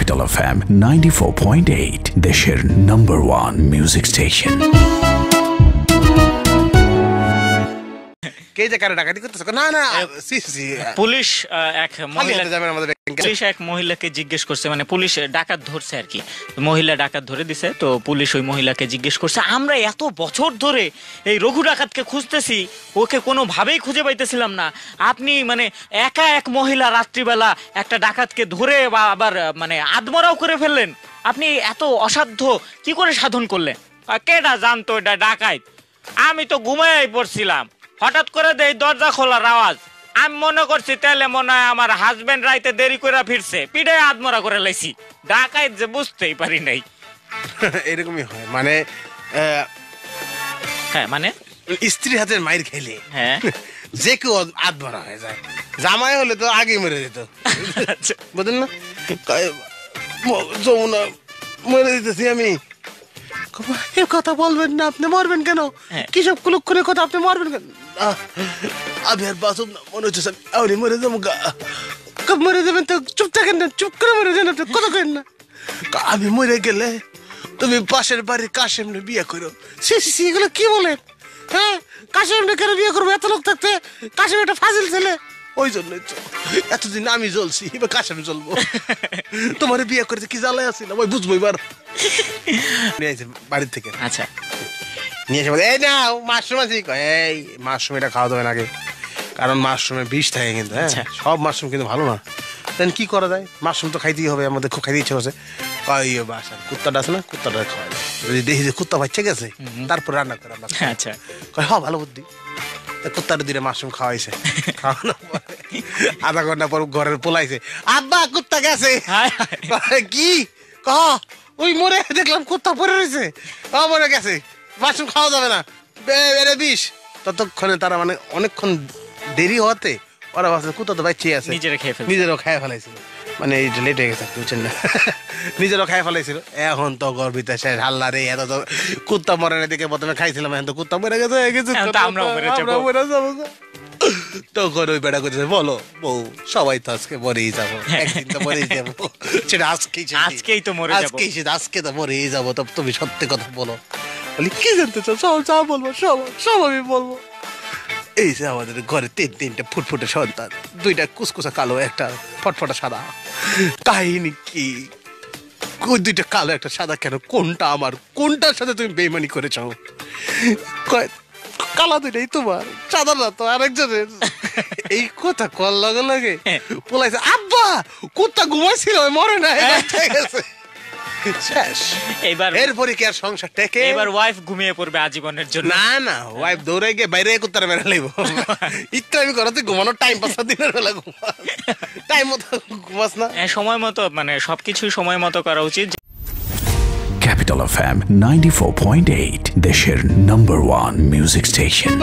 Capital FM 94.8 দেশের number one music station কে যে কারে ডাকাতি করতেছে? না না। সি সি পুলিশ এক মহিলা পুলিশ এক মহিলাকে জিজ্ঞেস করছে মানে পুলিশ ডাকাত ধরছে আর কি। মহিলা ডাকাত ধরে দিছে তো পুলিশ ওই মহিলাকে জিজ্ঞেস করছে আমরা এত বছর ধরে এই রঘু ডাকাতকে খুঁজতেছি ওকে কোনোভাবেই খুঁজে পাইতেছিলাম না। আপনি মানে একা এক মহিলা রাত্রিবেলা একটা ডাকাতকে ধরে বা আবার মানে আদমরাও করে ফেললেন। আপনি এত অসাধ্য কি করে সাধন করলেন? কেডা জানতো এটা ডাকাত? আমি তো ঘুমাই পড়ছিলাম। হঠাৎ করে দেই দরজা খোলার আওয়াজ। আমি মনে করছি তাহলে মনে হয় আমার হাজবেন্ড রাইতে দেরি করে ফিরছে। পিঠে আদমরা করে লাইছি। ডাকাইত যে বুঝতেই পারি নাই। এরকমই হয়। মানে হ্যাঁ মানে? স্ত্রী হাতের মায়ের খেলে হ্যাঁ। যে কেউ আধ ভরা হয়ে যায়। জামাই হলে তো আগে মেরে দিত। আচ্ছা। বুঝলেন না? যমুনা মরে দিতেছি আমি। কথা বলবেন না আপনি মরবেন কেন? হ্যাঁ। কি সব কুলুক করে কথা আপনি মরবেন কেন? আমি আর বাসুম না মনে হচ্ছে আমি মরে যাব গা। মরে যাবেন তো চুপ থাকেন না চুপ করে মরে যান আপনি কথা কেন না। আমি মরে গেলে তুমি পাশের বাড়ির কাশেম বিয়ে করো। সি সি এগুলো কি বলেন? হ্যাঁ কাশেম কেন বিয়ে করব? এত লোক থাকতে কাশেম একটা ফাজিল ছেলে। ওই জন্যই তো। এতদিন আমি জ্বলছি এবার কাশেম জ্বলবো। তোমার বিয়ে করতে কি জ্বালাই আসছিল ওই বুঝব এবার। বাড়ির থেকে। আচ্ছা। নিয়ে এসে বলে, এই না মাশরুম আছে। এই মাশরুম এটা খাওয়া দেবেন আগে। কারণ মাশরুমে বিষ থাকে কিন্তু হ্যাঁ? আচ্ছা। সব মাশরুম কিন্তু ভালো না। দেন কি করা যায়? মাশরুম তো খাইতেই হবে আমাদের খুব খাইতে ইচ্ছে করছে। ইয়ে বাসা কুত্তাটা আছে না? কুত্তাটা খাওয়া যায় দেখি যে কুত্তা বাচ্চা গেছে তারপর রান্না করে রান্না আচ্ছা। কয় হ্যাঁ ভালো বুদ্ধি। কুত্তাটা দিলে মাশরুম খাওয়াইছে। আধা ঘণ্টা পর ঘরের পোলাইছে। আব্বা কুত্তা গেছে। হায় হায়। কি? কহ ওই মরে দেখলাম কুত্তা পরে রয়েছে। মরে গেছে। মাশরুম খাওয়া যাবে না। বেড়ে বিষ ততক্ষণে তারা মানে অনেকক্ষণ দেরি হতে ওরা ভাবছে কুত্তা তো বাচ্চাই আছে। নিজেরা খেয়ে ফেলছে। নিজেরও খেয়ে ফেলাইছিল। মানে এই লেট হয়ে গেছে বুঝছেন না? নিজেরও খাই ফেলাইছিল। এখন তো গর্বিত শেষ হাল্লা রে এত তো কুত্তা মরে না দেখে প্রথমে খাইছিলাম এখন তো কুত্তা মরে গেছে হয়ে গো। তখন ওই বেড়া করছে বলো বউ সবাই তো আজকে মরেই যাব। একদিন তো মরেই যাব। সেটা আজকেই আজকেই তো মরে আজকেই আজকে তো মরেই যাব। তো তুমি সত্যি কথা বলো। বলি কি জানতে চাও? সব যা বলব সব সব আমি বলব। এই যে আমাদের ঘরে তিন তিনটা ফুটফুটে সন্তান দুইটা কুসকুসা কালো একটা ফটফটা সাদা। কাহিনী কি? ওই দুইটা কালো একটা সাদা কেন? কোনটা আমার? কোনটার সাথে তুমি বেইমানি করেছ? কালা দুইটাই তোমার সাদা না তো আরেকজনের। এই কথা কল লাগে লাগে পোলাইছে আব্বা কুত্তা ঘুমাইছিল মরে না ঠিক আছে শেষ। এবার এরপরে কি আর সংসার টেকে? এবার ওয়াইফ ঘুমিয়ে পড়বে আজীবনের জন্য। না না ওয়াইফ দৌড়ে গিয়ে বাইরে কুত্তার মেরে লাইব ইচ্ছা আমি করো ঘুমানোর টাইম পাস দিনের বেলা টাইম মতো ঘুমাস না। হ্যাঁ, সময় মতো মানে সবকিছুই সময় মতো করা উচিত। Capital FM 94.8 দেশের নম্বর ওয়ান মিউজিক স্টেশন